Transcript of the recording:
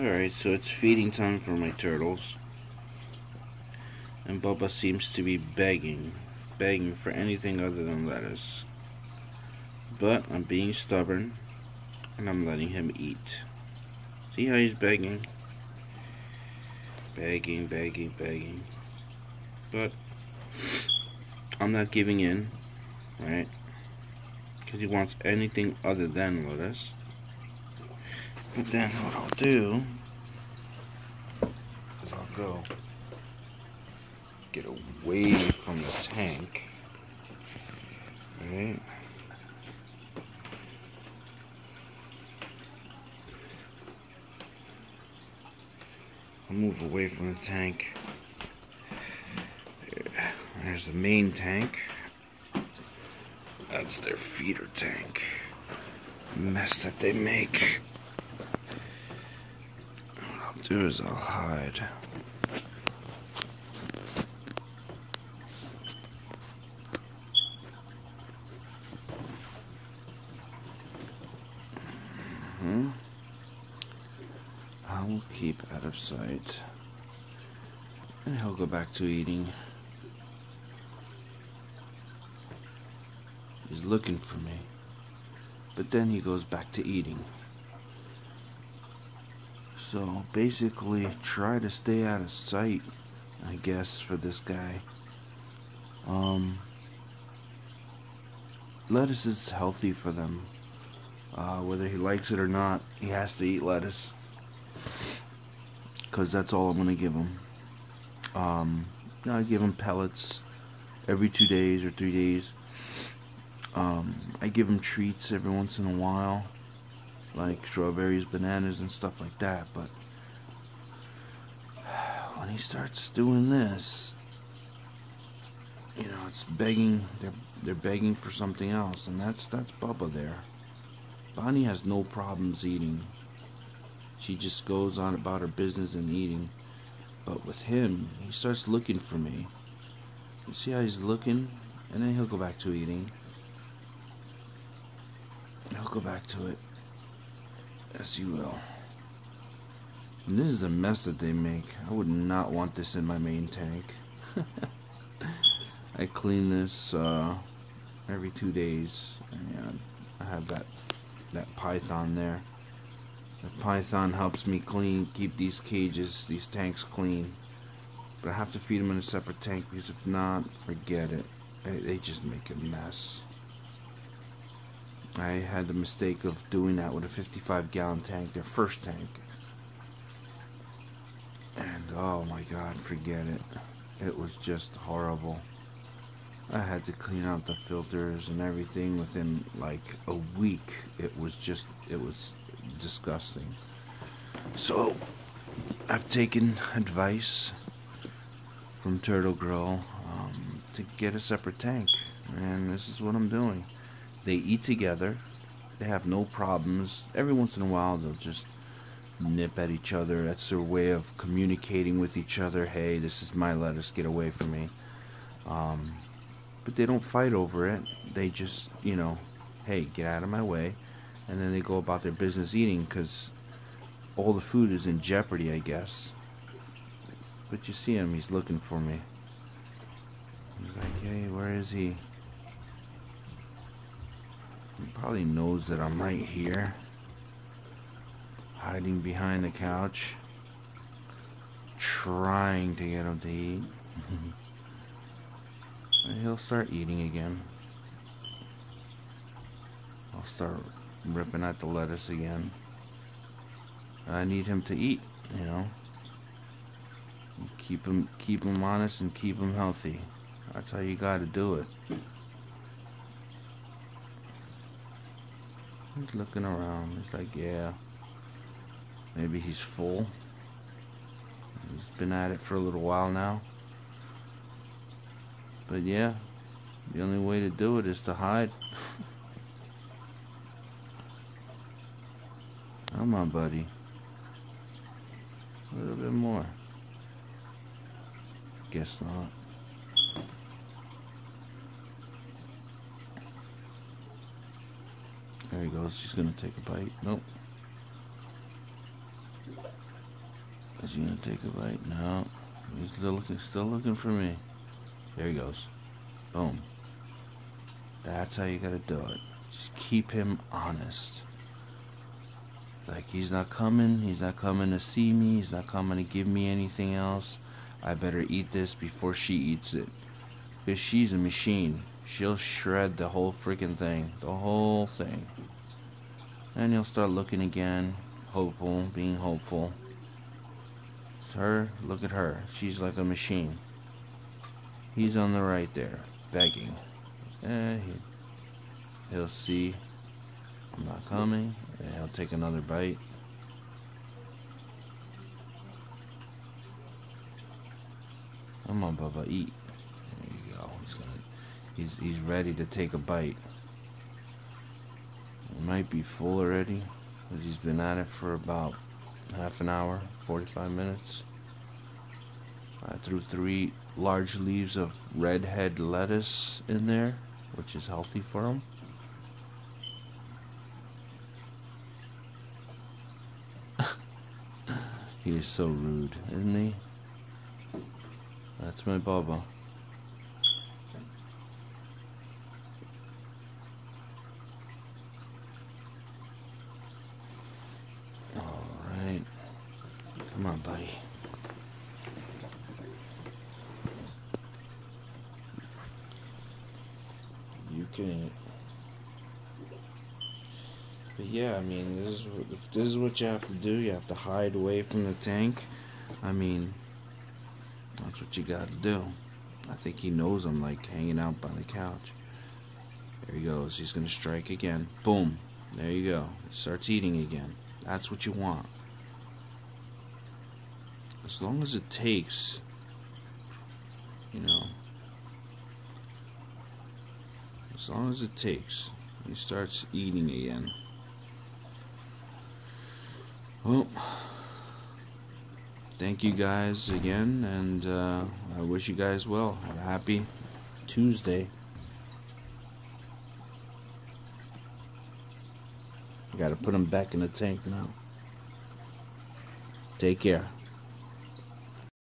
Alright, so it's feeding time for my turtles. And Bubba seems to be begging, begging for anything other than lettuce. But I'm being stubborn, and I'm letting him eat. See how he's begging? Begging, begging, begging. But I'm not giving in, right? Because he wants anything other than lettuce. But then what I'll do is I'll go get away from the tank. Right? I'll move away from the tank. There's the main tank. That's their feeder tank. Mess that they make do is I'll hide. Hmm. I will keep out of sight. And he'll go back to eating. He's looking for me. But then he goes back to eating. So basically, try to stay out of sight, I guess, for this guy. Um, lettuce is healthy for them. Uh, whether he likes it or not, he has to eat lettuce. Because that's all I'm going to give him. Um, I give him pellets every two days or three days. Um, I give him treats every once in a while like strawberries, bananas, and stuff like that. But when he starts doing this, you know, it's begging. They're they're begging for something else, and that's that's Bubba there. Bonnie has no problems eating. She just goes on about her business and eating. But with him, he starts looking for me. You see how he's looking? And then he'll go back to eating. He'll go back to it. Yes, you will. And this is a mess that they make. I would not want this in my main tank. I clean this uh, every two days. And I have that that python there. The python helps me clean, keep these cages, these tanks clean. But I have to feed them in a separate tank because if not, forget it. They just make a mess. I had the mistake of doing that with a 55 gallon tank, their first tank. And oh my god, forget it. It was just horrible. I had to clean out the filters and everything within like a week. It was just, it was disgusting. So, I've taken advice from Turtle Grill um, to get a separate tank. And this is what I'm doing. They eat together. They have no problems. Every once in a while, they'll just nip at each other. That's their way of communicating with each other. Hey, this is my lettuce. Get away from me. Um, but they don't fight over it. They just, you know, hey, get out of my way. And then they go about their business eating because all the food is in jeopardy, I guess. But you see him, he's looking for me. He's like, hey, where is he? He probably knows that I'm right here. Hiding behind the couch. Trying to get him to eat. he'll start eating again. I'll start ripping at the lettuce again. I need him to eat, you know. Keep him keep him honest and keep him healthy. That's how you gotta do it. He's looking around. He's like, yeah. Maybe he's full. He's been at it for a little while now. But yeah, the only way to do it is to hide. Come on, buddy. A little bit more. Guess not. There he goes. He's going to take a bite. Nope. Is he gonna take a bite? No. He's still looking, still looking for me. There he goes. Boom. That's how you gotta do it. Just keep him honest. Like he's not coming, he's not coming to see me, he's not coming to give me anything else. I better eat this before she eats it. Because she's a machine. She'll shred the whole freaking thing. The whole thing. And you'll start looking again, hopeful, being hopeful. It's her, look at her. She's like a machine. He's on the right there, begging. Eh, he, he'll see I'm not coming, and he'll take another bite. Come on, Bubba, eat. There you go. He's gonna, he's he's ready to take a bite. He might be full already, because he's been at it for about half an hour, 45 minutes. I threw three large leaves of redhead lettuce in there, which is healthy for him. he is so rude, isn't he? That's my Bubba. Alright. Buddy. You can. But yeah, I mean, this is this is what you have to do. You have to hide away from the tank. I mean, that's what you got to do. I think he knows I'm like hanging out by the couch. There he goes. He's gonna strike again. Boom. There you go. Starts eating again. That's what you want. As long as it takes, you know, as long as it takes, he starts eating again. Well, thank you guys again, and uh, I wish you guys well. Have a happy Tuesday. Got to put him back in the tank now. Take care.